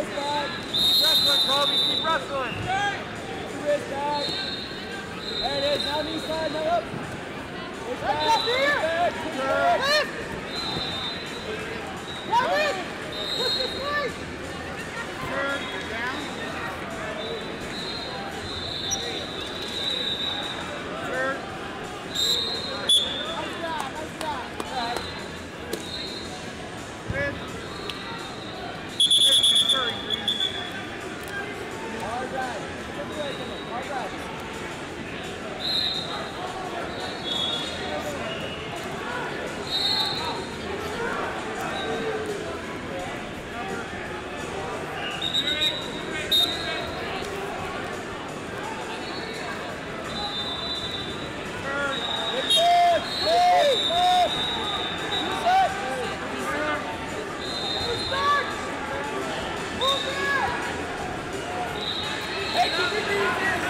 Keep wrestling, Colby. Keep wrestling. There it is. Now knee side. Now up. Wrist back. Yeah.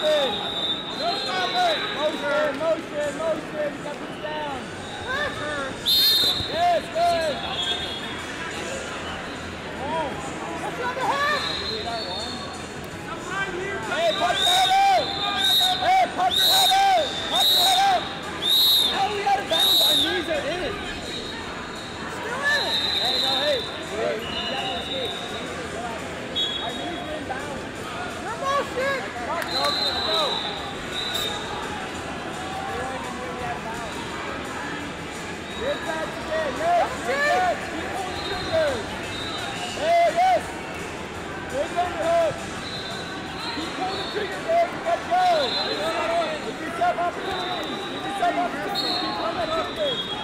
stopping! No stopping! Motion, motion, motion! Cut this down! Give yourself opportunities. Give yourself opportunities. Keep on that offense.